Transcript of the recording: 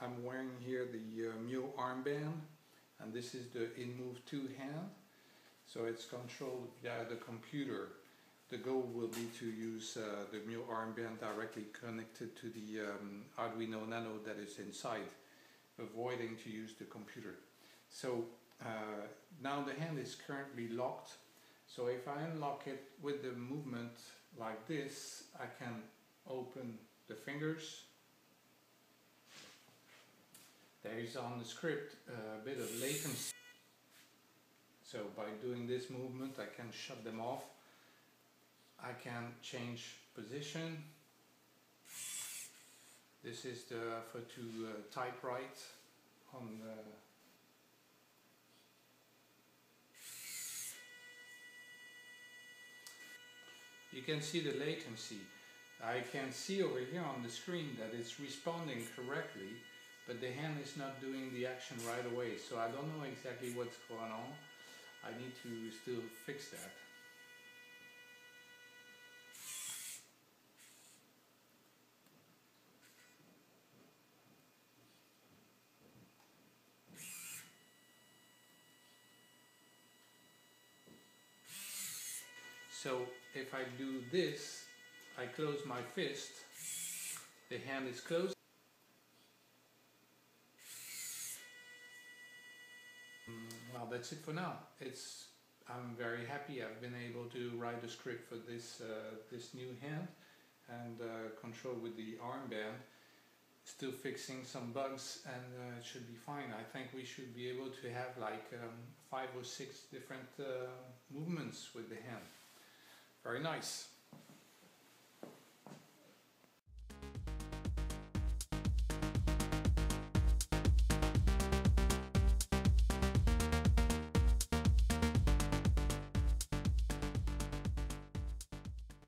I'm wearing here the uh, Myo armband and this is the InMoov 2 hand. So it's controlled via the computer. The goal will be to use uh, the Myo armband directly connected to the um, Arduino Nano that is inside, avoiding to use the computer. So uh, now the hand is currently locked. So if I unlock it with the movement like this, I can open the fingers there is on the script a bit of latency. So by doing this movement I can shut them off. I can change position. This is the for to uh, type right on the You can see the latency. I can see over here on the screen that it's responding correctly but the hand is not doing the action right away so I don't know exactly what's going on. I need to still fix that. So if I do this I close my fist the hand is closed well that's it for now. It's I'm very happy I've been able to write a script for this uh, this new hand and uh, control with the armband still fixing some bugs and uh, it should be fine. I think we should be able to have like um, five or six different uh, movements with the hand. Very nice